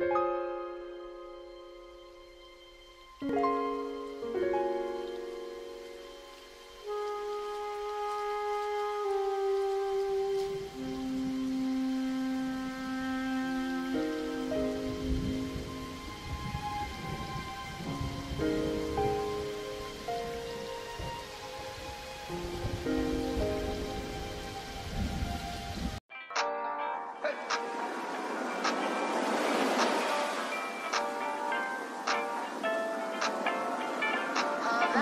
Thank you.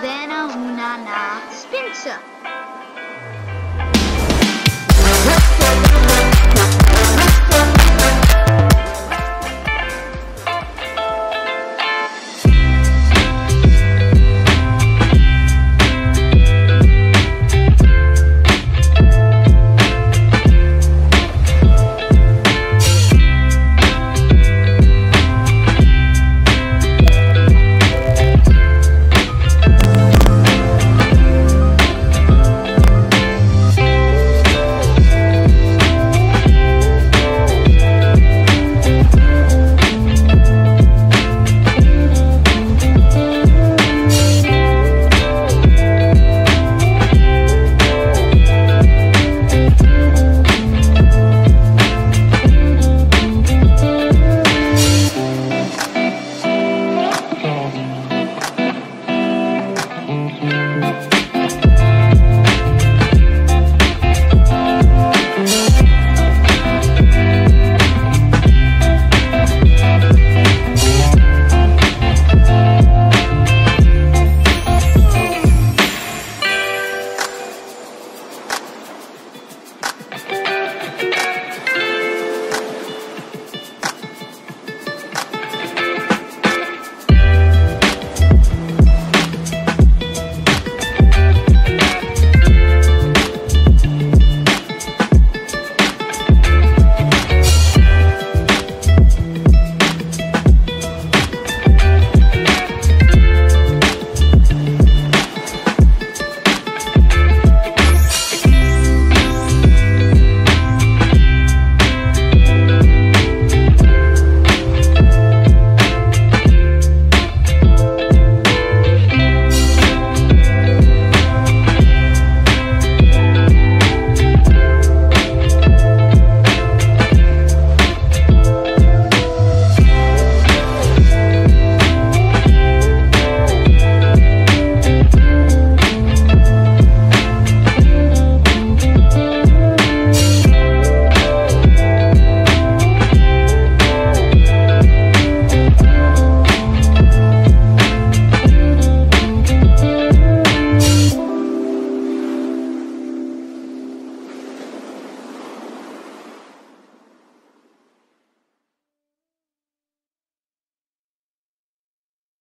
Then a una.